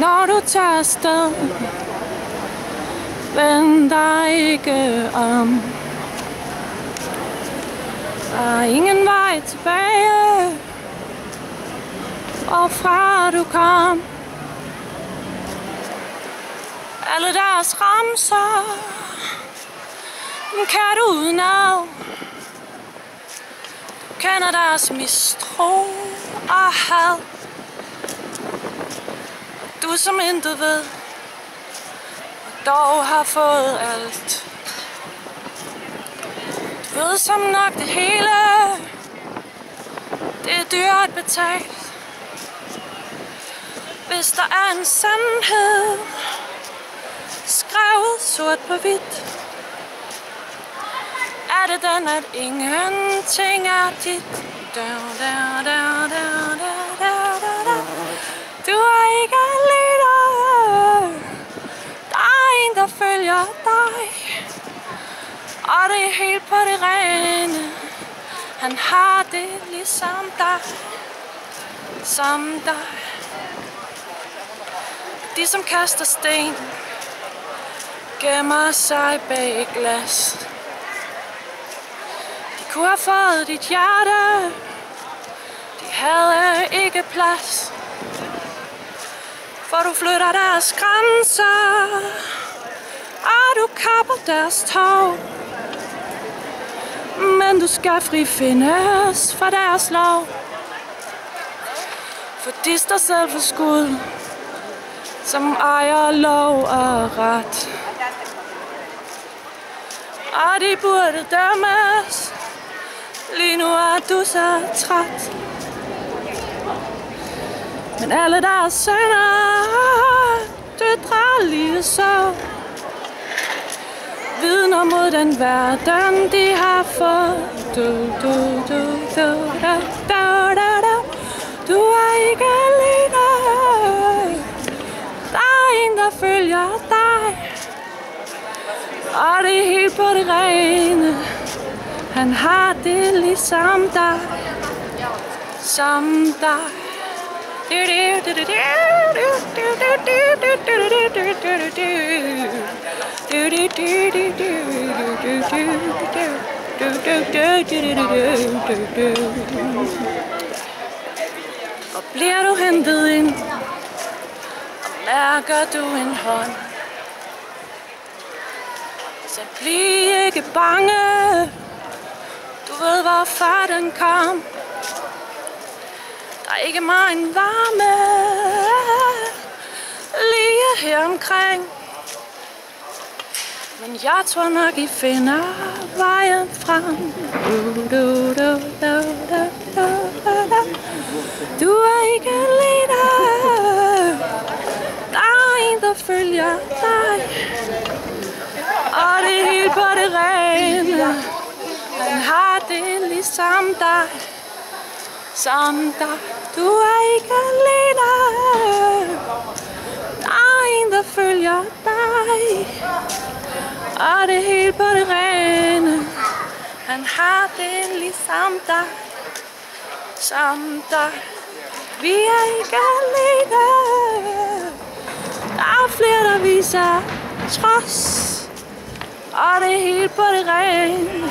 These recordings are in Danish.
når du tager afsted. Vend dig ikke om. Der er ingen vej tilbage. Hvorfra du kom. Alle deres ramser, dem kan du udenad. Du kender deres mistro og had. Du som intet ved, og dog har fået alt. Du ved som nok det hele, det er dyrt betalt. Hvis der er en sandhed, skrevet sort på hvidt, er det den, at ingenting er dit. Da, da, da, da, da, Og det er helt på det rene. Han har det ligesom dig. Som dig. De som kaster sten Gemmer sig bag glas De kunne have fået dit hjerte De havde ikke plads For du flytter deres grænser du kapper deres tog Men du skal frifindes for deres lov For de står selv for skud som ejer lov og ret. Og de burde dømmes, lige nu er du så træt. Men alle deres sønner, døtre lige så. Vidner mod den verden, de har fået. Du, du, du, du, da, da, da, du. Du er ikke alene der er en, der følger dig Og det er helt på det rene Han har det ligesom dig Som dig Du, du, du, du, du, du. Og bliver du hentet ind mærker du en hånd. Så bliv ikke bange, du ved hvorfor den kom. Der er ikke meget en varme lige her omkring. Men jeg tror nok, I finder vejen frem. Du, du, du, du, du, du, du. du er ikke alene. En, der følger dig. Og det er helt på det rene. Han har det ligesom dig. Som dig. Du er ikke alene har det ligesom dig Som dig Vi er ikke alene der er flere, der viser trods. Og det er helt på det rene.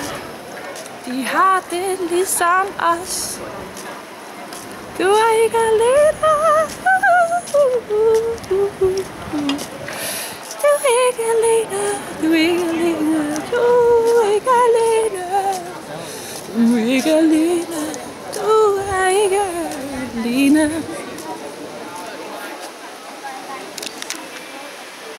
De har det ligesom os. Du er ikke alene. Uh, uh, uh, uh, uh. Du